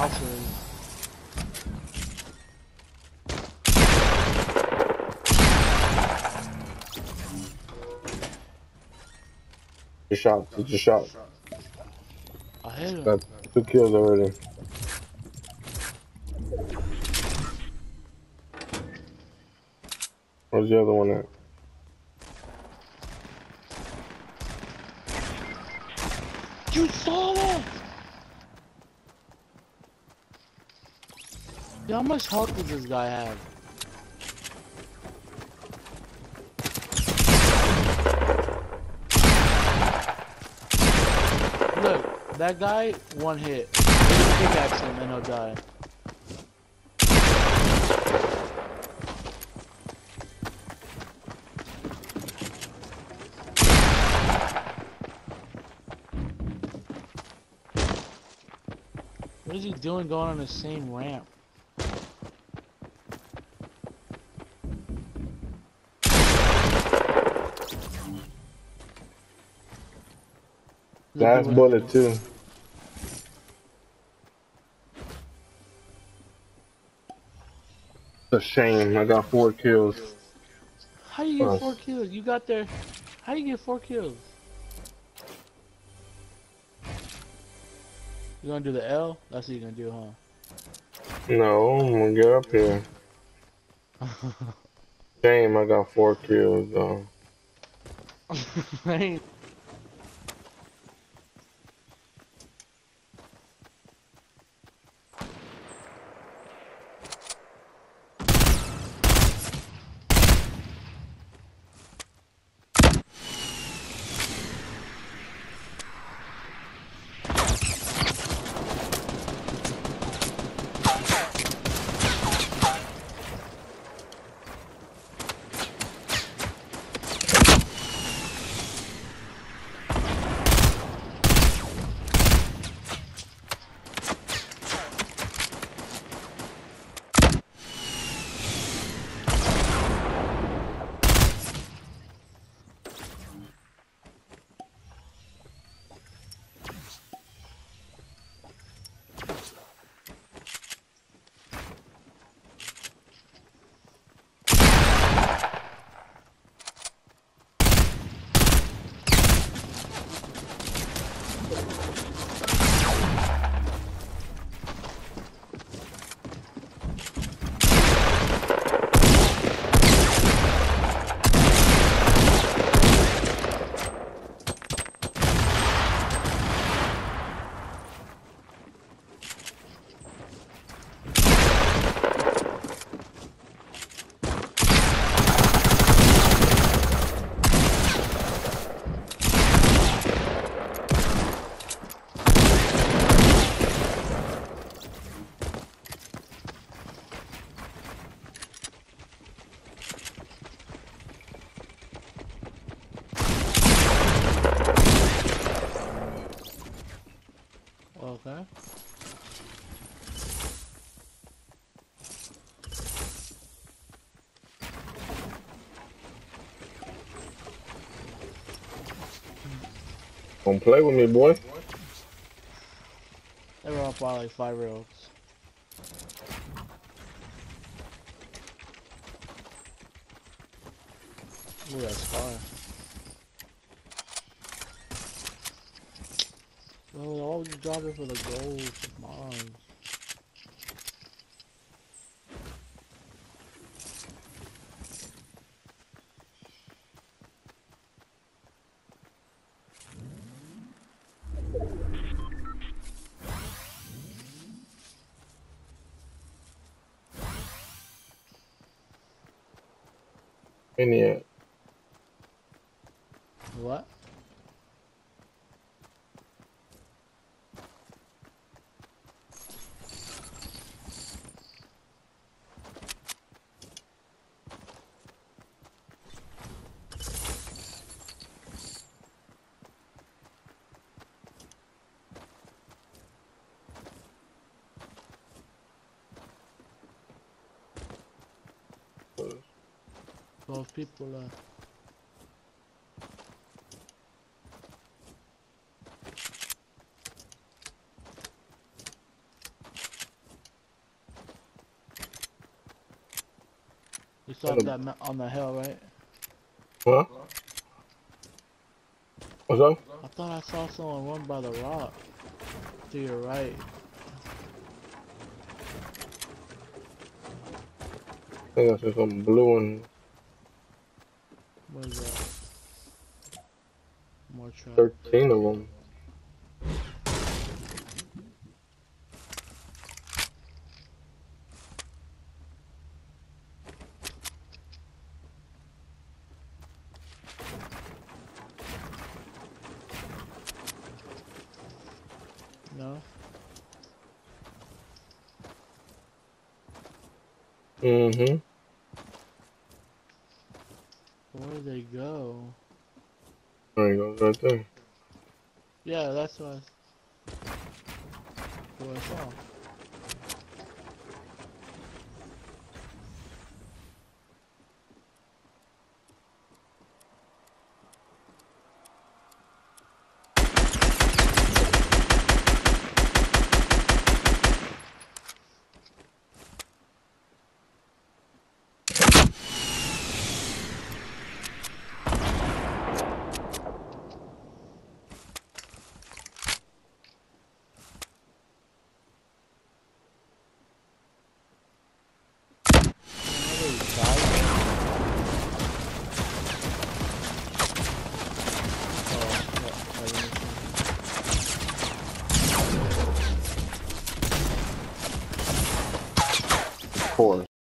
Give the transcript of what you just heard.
Alpha is. Just shot. Just shot. I hit him. Two kills already. Where's the other one at? You saw that? Yeah, how much health does this guy have? Look, that guy, one hit. Pickaxe him and he'll die. What is he doing going on the same ramp? Last mm-hmm. bullet too. It's a shame. I got four kills. How do you get four kills? You got there. How do you get four kills? You gonna do the L? That's what you gonna do, huh? No, I'm gonna get up here. Shame. I got four kills though. Ain't- Okay. Don't play with me, boy. They were up by like five year olds. Ooh, that's fire. Bro, why would you drop it for the gold? Come on. Idiot. What? from people. Uh, you saw that on the hill, right? What? What's up? I thought I saw someone run by the rock. To your right. I think I saw some blue one. What is that? More trash. 13 of them. No? Mm-hmm. Where did they go? There he goes, right there. Yeah, that's what I, what I saw. Another guy? Oh, yeah, I didn't see. Of course.